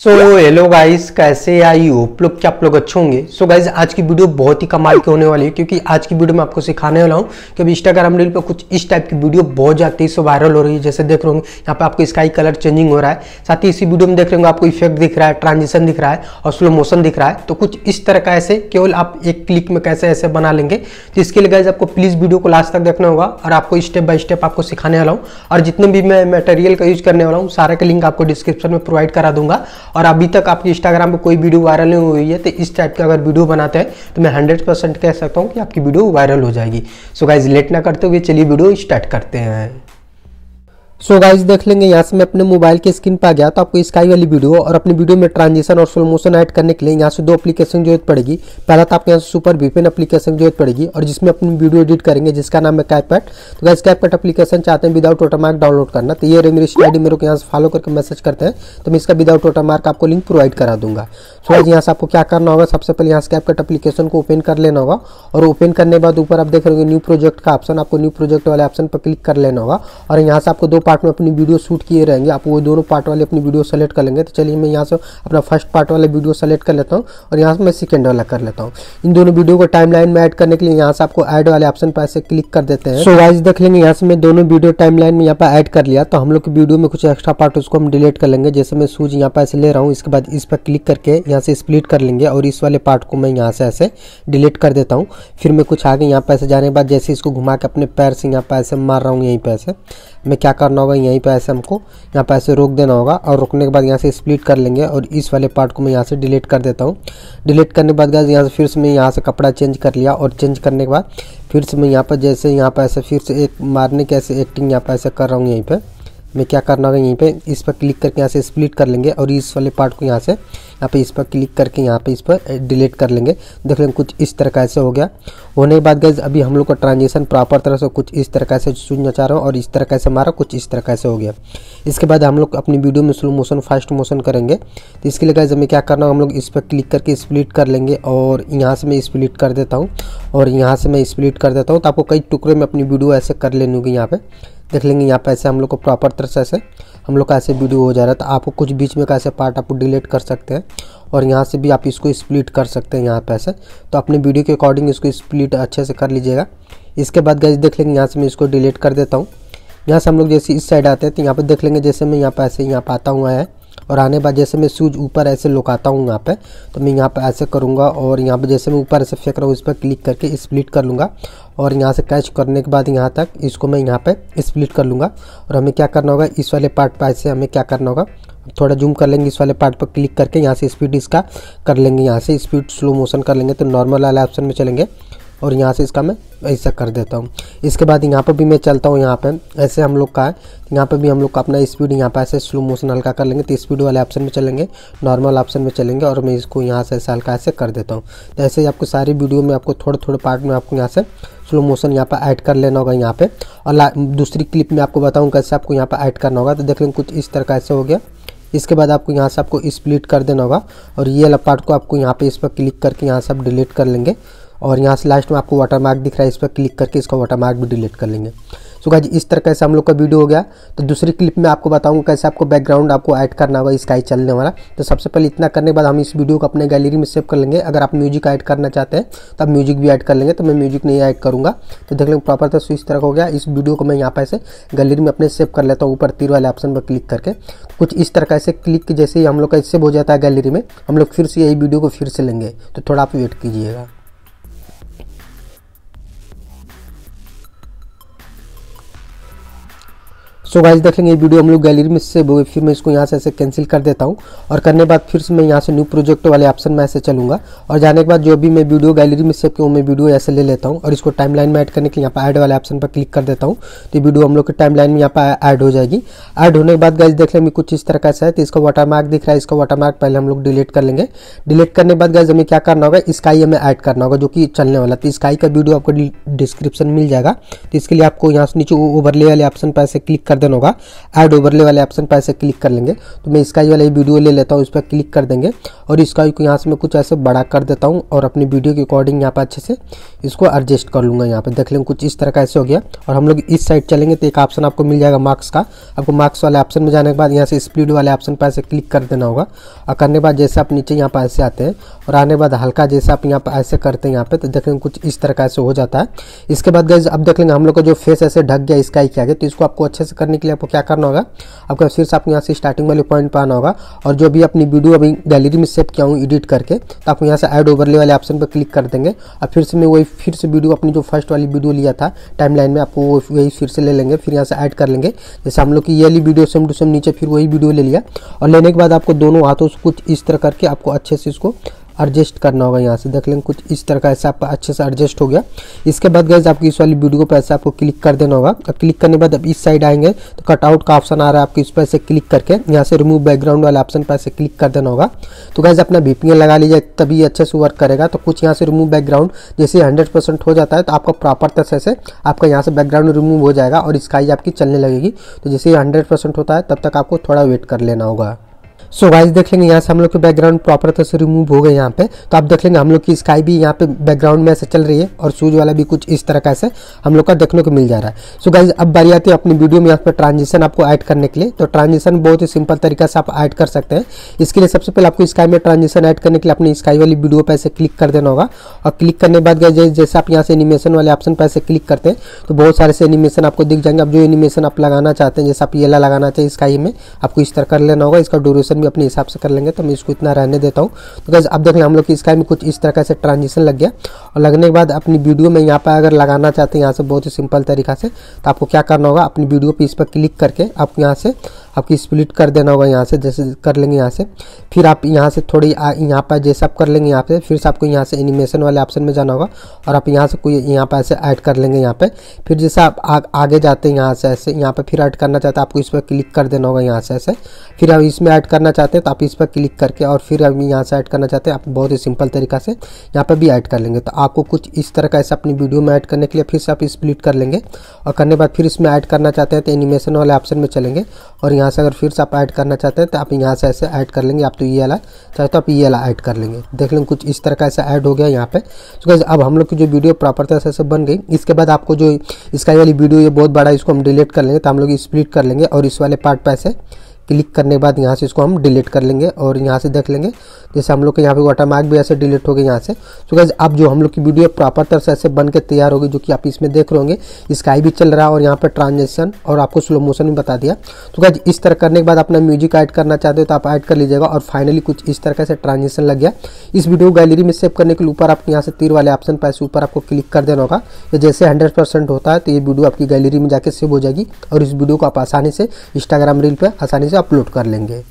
So hello guys कैसे I hope लोग क्या आप लोग अच्छे होंगे। सो गाइस आज की वीडियो बहुत ही कमाल की होने वाली है, क्योंकि आज की वीडियो में आपको सिखाने वाला हूँ कि अभी इंस्टाग्राम रील पर कुछ इस टाइप की वीडियो बहुत जाती है सो वायरल हो रही है, जैसे देख रहे होंगे, यहाँ पे आपको स्काई कलर चेंजिंग हो रहा है। साथ ही इसी वीडियो में देख रहे होंगे, आपको इफ़ेक्ट दिख रहा है ट्रांजिशन दिख रहा है और स्लो मोशन दिख रहा है। तो कुछ इस तरह का ऐसे, केवल आप एक क्लिक में कैसे ऐसे बना लेंगे। तो इसके लिए गाइज़ आपको प्लीज़ वीडियो को लास्ट तक देखना होगा और आपको स्टेप बाय स्टेप आपको सिखाने वाला हूँ। और जितने भी मैं मटेरियल का यूज़ करने वाला हूँ, सारे का लिंक आपको डिस्क्रिप्शन में प्रोवाइड करा दूँगा। और अभी तक आपकी इंस्टाग्राम पर कोई वीडियो वायरल नहीं हुई है तो इस टाइप का अगर वीडियो बनाते हैं तो मैं हंड्रेड परसेंट कह सकता हूँ कि आपकी वीडियो वायरल हो जाएगी। सो गाइज़ लेट ना करते हुए चलिए वीडियो स्टार्ट करते हैं। सो so गाइस देख लेंगे यहाँ से मैं अपने मोबाइल के स्क्रीन पर आ गया तो आपको स्काई वाली वीडियो और अपनी वीडियो में ट्रांजिशन और स्लो मोशन ऐड करने के लिए यहाँ से दो एप्लीकेशन ज़रूरत पड़ेगी। पहला तो आपको यहाँ से सुपर वीपेन एप्लीकेशन ज़रूरत पड़ेगी और जिसमें अपनी वीडियो एडिट करेंगे, जिसका नाम है कैपकट तो गाइस कैपकट एप्लीकेशन चाहते हैं विदाउट वाटरमार्क डाउनलोड करना तो ये मेरी आई मेरे को यहाँ से फॉलो करके मैसेज करते हैं तो मैं इसका विदाउट वाटरमार्क आपको लिंक प्रोवाइड करा दूँगा। सो गाइस यहाँ से आपको क्या करना होगा, सबसे पहले यहाँ से कैपकट एप्लीकेशन को ओपन कर लेना होगा और ओपन करने के बाद ऊपर आप देख रहे हो न्यू प्रोजेक्ट का ऑप्शन आपको न्यू प्रोजेक्ट वाले ऑप्शन पर क्लिक कर लेना होगा और यहाँ से आपको दो पार्ट में अपनी वीडियो शूट किए रहेंगे। आप वो दोनों पार्ट वाले अपनी वीडियो सेलेक्ट कर लेंगे। तो चलिए मैं यहाँ से अपना फ़र्स्ट पार्ट वाला वीडियो सेलेक्ट कर लेता हूँ और यहाँ से मैं सेकेंड वाला कर लेता हूँ। इन दोनों वीडियो को टाइम में ऐड करने के लिए यहाँ से आपको ऐड वाले ऑप्शन पर ऐसे क्लिक कर देते हैं। सो वाइज देख लेंगे यहाँ से मैं दोनों वीडियो टाइम में यहाँ पर ऐड कर लिया। तो हम लोग की वीडियो में कुछ एक्स्ट्रा पार्ट उसको हम डिलीट कर लेंगे। जैसे मैं सूज यहाँ पर ऐसे ले रहा हूँ, इसके बाद इस पर क्लिक करके यहाँ से स्प्लिट कर लेंगे और इस वाले पार्ट को मैं यहाँ से ऐसे डिलीट कर देता हूँ। फिर मैं कुछ आगे यहाँ पर ऐसे जाने के बाद जैसे इसको घुमा के अपने पैर से यहाँ पर ऐसे मार रहा हूँ, यहीं पर ऐसे। मैं क्या करना होगा, यहीं पर ऐसे हमको, यहाँ पर ऐसे रोक देना होगा और रोकने के बाद यहाँ से स्प्लिट कर लेंगे और इस वाले पार्ट को मैं यहाँ से डिलीट कर देता हूँ। डिलीट करने के बाद गया यहाँ से फिर से मैं यहाँ से कपड़ा चेंज कर लिया और चेंज करने के बाद फिर से मैं यहाँ पर जैसे यहाँ पर ऐसे फिर से एक मारने के ऐसे एक्टिंग यहाँ पर ऐसे कर रहा हूँ यहीं पर मैं क्या करना होगा, यहीं पर इस पर क्लिक करके यहाँ से स्प्लिट कर लेंगे और इस वाले पार्ट को यहाँ से यहाँ पे इस पर क्लिक करके यहाँ पे इस पर डिलीट कर लेंगे। देख लेंगे कुछ इस तरह ऐसे हो गया। होने के बाद गए अभी हम लोग का ट्रांजेक्शन प्रॉपर तरह से कुछ इस तरह से ऐसे चुनना चाह रहा हूँ और इस तरह का ऐसे मारा, कुछ इस तरह ऐसे हो गया। इसके बाद हम लोग अपनी वीडियो में स्लो मोशन फास्ट मोशन करेंगे। तो इसके लिए गैस हमें क्या करना हम लोग इस पर क्लिक करके स्प्लिट कर लेंगे और यहाँ से मैं स्प्लिट कर देता हूँ। और यहाँ से मैं स्प्लिट कर देता हूँ। तो आपको कई टुकड़े में अपनी वीडियो ऐसे कर लेनी होगी यहाँ पे। देख लेंगे यहाँ पे ऐसे हम लोग को प्रॉपर तरह से ऐसे, हम लोग का ऐसे वीडियो हो जा रहा है तो आपको कुछ बीच में का ऐसे पार्ट आपको डिलीट कर सकते हैं, और यहाँ से भी आप इसको स्प्लिट कर सकते हैं यहाँ पे ऐसे तो अपने वीडियो के अकॉर्डिंग इसको स्प्लिट अच्छे से कर लीजिएगा। इसके बाद गैस देख लेंगे यहाँ से मैं इसको डिलीट कर देता हूँ। यहाँ से हम लोग जैसे इस साइड आते हैं तो यहाँ पर देख लेंगे जैसे मैं यहाँ पर ऐसे यहाँ पर आता हुआ है। और आने बाद जैसे मैं सूज ऊपर ऐसे लुकाता हूँ यहाँ पे तो मैं यहाँ पे ऐसे करूँगा और यहाँ पे जैसे मैं ऊपर ऐसे फेंक रहा हूँ इस पर क्लिक करके स्प्लिट कर लूँगा और यहाँ से कैच करने के बाद यहाँ तक इसको मैं यहाँ पे स्प्लिट कर लूँगा। और हमें क्या करना होगा, इस वाले पार्ट पर ऐसे हमें क्या करना होगा, थोड़ा जूम कर लेंगे, इस वाले पार्ट पर क्लिक करके यहाँ से स्पीड इसका कर लेंगे, यहाँ से स्पीड स्लो मोशन कर लेंगे तो नॉर्मल वाले ऑप्शन में चलेंगे। और यहाँ से इसका मैं ऐसा कर देता हूँ। इसके बाद यहाँ पर भी मैं चलता हूँ यहाँ पे। ऐसे हम लोग का है। यहाँ पे भी हम लोग का अपना स्पीड यहाँ पे ऐसे स्लो मोशन हल्का कर लेंगे तो स्पीड वाले ऑप्शन में चलेंगे नॉर्मल ऑप्शन में चलेंगे और मैं इसको यहाँ से ऐसे हल्का ऐसे कर देता हूँ। तो ऐसे ही आपको सारी वीडियो में आपको थोड़े थोड़े पार्ट में आपको यहाँ से स्लो मोशन यहाँ पर ऐड कर लेना होगा यहाँ पे। और दूसरी क्लिप में आपको बताऊँ कैसे आपको यहाँ पर ऐड करना होगा। तो देख लेंगे कुछ इस तरह का ऐसे हो गया। इसके बाद आपको यहाँ से आपको स्प्लिट कर देना होगा। और ये वाला पार्ट को आपको यहाँ पे इस पर क्लिक करके यहाँ से आप डिलीट कर लेंगे। और यहाँ से लास्ट में आपको वाटर मार्क दिख रहा है, इस पर क्लिक करके इसका वाटर मार्क भी डिलीट कर लेंगे। सो गाइज़ इस तरह कैसे हम लोग का वीडियो हो गया। तो दूसरी क्लिप में आपको बताऊँगा कैसे आपको बैकग्राउंड आपको ऐड करना होगा स्काई चलने वाला। तो सबसे पहले इतना करने के बाद हम इस वीडियो को अपने गैलरी में सेव कर लेंगे। अगर आप म्यूज़िक ऐड करना चाहते हैं तो आप म्यूज़िक भी ऐड कर लेंगे। तो मैं म्यूज़िक नहीं ऐड करूँगा। तो देख लेंगे प्रॉपर तो इस तरह हो गया। इस वीडियो को मैं यहाँ पर ऐसे गैलरी में अपने सेव कर लेता हूँ, ऊपर तीर वाले ऑप्शन पर क्लिक करके। कुछ इस तरह ऐसे क्लिक जैसे ही हम लोग का सेव हो जाता है गैलरी में, हम लोग फिर से यही वीडियो को फिर से लेंगे। तो थोड़ा आप वेट कीजिएगा। सो गाइस देख लेंगे ये वीडियो हम लोग गैलरी में से फिर मैं इसको यहाँ से ऐसे कैंसिल कर देता हूँ। और करने बाद फिर से मैं यहाँ से न्यू प्रोजेक्ट वाले ऑप्शन में ऐसे चलूँगा। और जाने के बाद जो भी मैं वीडियो गैलरी में सेव किया मैं वीडियो ऐसे ले लेता हूँ। और इसको टाइम लाइन में ऐड करने के लिए यहाँ पर ऐड वाले ऑप्शन पर क्लिक कर देता हूँ। तो वीडियो हम लोग के टाइम लाइन में यहाँ पर ऐड हो जाएगी। ऐड होने के बाद गाइज़ देख लेंगे कुछ इस तरह का ऐसा है। तो इसका वाटर मार्क दिख रहा है। इसका वाटर मार्क पहले हम लोग डिलीट कर लेंगे। डिलीट करने के बाद गाइज़ हमें क्या करना होगा? स्काई हमें ऐड करना होगा, जो कि चलने वाला। तो स्काई का वीडियो आपको डिस्क्रिप्शन मिल जाएगा। तो इसके लिए आपको यहाँ से नीचे ओवरले वाले ऑप्शन पर ऐसे क्लिक कर देना होगा। ऐड ओवरले वाले ऑप्शन पर ऐसे क्लिक कर लेंगे। तो मैं इसका ही वाला वीडियो ले लेता हूँ, इस पर क्लिक कर देंगे। और इसका यहाँ से मैं कुछ ऐसे बड़ा कर देता हूँ और अपनी वीडियो के अकॉर्डिंग यहाँ पर अच्छे से इसको एडजस्ट कर लूँगा यहाँ पर देख लेंगे कुछ इस तरह का ऐसे हो गया। और हम लोग इस साइड चलेंगे तो एक ऑप्शन आपको मिल जाएगा मार्क्स का। आपको मार्क्स वाले ऑप्शन में जाने के बाद यहाँ से स्पीड वाले ऑप्शन पर ऐसे क्लिक कर देना होगा। और करने के बाद जैसे आप नीचे यहाँ पर ऐसे आते हैं और आने के बाद हल्का जैसे आप यहाँ पर ऐसे करते हैं यहाँ पे तो देख लेंगे कुछ इस तरह का ऐसे हो जाता है। इसके बाद गए अब देख लेंगे हम लोग का जो फेस ऐसे ढक गया इसका ही क्या गया तो इसको आपको अच्छे से के लिए आपको क्या करना होगा? आपको फिर से आपको यहाँ से स्टार्टिंग वाले पॉइंट पर आना होगा और जो भी अपनी वीडियो अभी गैलरी में सेव किया हूँ एडिट करके तो आपको यहाँ से एड ओवरले वाले ऑप्शन पर क्लिक कर देंगे और फिर से मैं वही फिर से वीडियो अपनी जो फ़र्स्ट वाली वीडियो लिया था टाइम लाइन में आपको वही फिर से ले लेंगे, फिर यहाँ से ऐड कर लेंगे। जैसे हम लोग की ये वाली वीडियो सेम टू सेम नीचे फिर वही वीडियो ले लिया। और लेने के बाद आपको दोनों हाथों से कुछ इस तरह करके आपको अच्छे से इसको एडजस्ट करना होगा यहाँ से। देख लेंगे कुछ इस तरह का ऐसा आपका अच्छे से एडजस्ट हो गया। इसके बाद गए आपको इस वाली वीडियो पर ऐसे आपको क्लिक कर देना होगा। अब क्लिक करने के बाद अब इस साइड आएँगे तो कटआउट का ऑप्शन आ रहा है आपको इस पर ऐसे क्लिक करके। यहाँ से रिमूव बैकग्राउंड वाले ऑप्शन पर ऐसे क्लिक कर देना होगा। तो गैस अपना वीपीएन लगा लीजिए, तभी अच्छे से वर्क करेगा। तो कुछ यहाँ से रिमूव बैकग्राउंड जैसे हंड्रेड हो जाता है तो आपका प्रॉपर तरह से आपका यहाँ से बैकग्राउंड रिमूव हो जाएगा और स्काई आपकी चलने लगेगी। तो जैसे हंड्रेड होता है, तब तक आपको थोड़ा वेट कर लेना होगा। सो so गाइस देख लेंगे यहाँ से हम लोग के बैकग्राउंड प्रॉपर तरह से रिमूव हो गए यहाँ पे तो आप देख लेंगे हम लोग की स्काई भी यहाँ पे बैकग्राउंड में ऐसे चल रही है और शूज़ वाला भी कुछ इस तरह का ऐसे हम लोग का देखने को मिल जा रहा है। सो so गाइज़ अब बारी आती है अपनी वीडियो में यहाँ पे ट्रांजिशन आपको ऐड करने के लिए। तो ट्रांजिशन बहुत ही सिंपल तरीका से आप ऐड कर सकते हैं। इसके लिए सबसे पहले आपको स्काई में ट्रांजिशन ऐड करने के लिए अपनी स्काई वाली वीडियो पर ऐसे क्लिक कर देना होगा। और क्लिक करने के बाद गए जैसे आप यहाँ से एनिमेशन वाले ऑप्शन पर ऐसे क्लिक करते हैं तो बहुत सारे से एनिमेशन आपको दिख जाएँगे। अब जो एनिमेशन आप लगाना चाहते हैं, जैसे आप ये लगाना चाहिए स्काई में, आपको इस तरह कर लेना होगा। इसका ड्यूरेशन भी अपने हिसाब से कर लेंगे तो मैं इसको इतना रहने देता हूँ। तो गैस अब देख लें, हम लोग की स्काई में कुछ इस तरह से ट्रांजिशन लग गया। और लगने के बाद अपनी वीडियो में यहाँ पर अगर लगाना चाहते हैं, यहाँ से बहुत ही सिंपल तरीका से तो आपको क्या करना होगा, अपनी वीडियो पर इस पर क्लिक करके आप यहाँ से आपकी स्प्लिट कर देना होगा यहाँ से जैसे कर लेंगे यहाँ से। फिर आप यहाँ से थोड़ी यहाँ पर जैसे आप कर लेंगे यहाँ पे फिर से आपको यहाँ से एनिमेशन वाले ऑप्शन में जाना होगा और आप यहाँ से कोई यहाँ पर ऐसे ऐड कर लेंगे यहाँ पे। फिर जैसे आप आ, आगे जाते हैं यहाँ से ऐसे यहाँ पर फिर ऐड करना चाहते हैं आपको इस पर क्लिक कर देना होगा यहाँ से ऐसे। फिर आप इसमें ऐड करना चाहते हैं तो आप इस पर क्लिक करके और फिर अब यहाँ से ऐड करना चाहते हैं आप बहुत ही सिंपल तरीका से यहाँ पर भी ऐड कर लेंगे। तो आपको कुछ इस तरह का ऐसे अपनी वीडियो में ऐड करने के लिए फिर से आप स्प्लिट कर लेंगे और करने बाद फिर इसमें ऐड करना चाहते हैं तो एनिमेशन वाले ऑप्शन में चलेंगे और यहाँ से अगर फिर से आप ऐड करना चाहते हैं तो आप यहाँ से ऐसे ऐड कर लेंगे, आप तो ये वाला चाहे तो आप ये वाला ऐड कर लेंगे। देख लेंगे कुछ इस तरह का ऐसा ऐड हो गया यहाँ पे। तो अब हम लोग की जो वीडियो प्रॉपर तरह से बन गई, इसके बाद आपको जो इसका वाली वीडियो ये बहुत बड़ा इसको हम डिलीट कर लेंगे तो हम लोग स्प्लिट कर लेंगे और इस वाले पार्ट पर ऐसे क्लिक करने के बाद यहाँ से इसको हम डिलीट कर लेंगे और यहाँ से देख लेंगे। जैसे हम लोग के यहाँ पे वाटर मार्क भी ऐसे डिलीट हो गए यहाँ से। तो गैस अब जो हम लोग की वीडियो प्रॉपर तरह से ऐसे बन के तैयार होगी, जो कि आप इसमें देख रहे होंगे स्काई भी चल रहा है और यहाँ पर ट्रांजेक्शन और आपको स्लो मोशन भी बता दिया। तो गैस इस तरह करने के बाद अपना म्यूज़िक ऐड करना चाहते हो तो आप ऐड कर लीजिएगा और फाइनली कुछ इस तरह से ट्रांजेक्शन लग गया। इस वीडियो गैलरी में सेव करने के लिए ऊपर आपको यहाँ से तीर वाले ऑप्शन पर ऐसे ऊपर आपको क्लिक कर देना होगा। जैसे हंड्रेड होता है तो ये वीडियो आपकी गैलरी में जाकर सेव हो जाएगी और इस वीडियो को आप आसानी से इंस्टाग्राम रील पर आसानी से अपलोड कर लेंगे।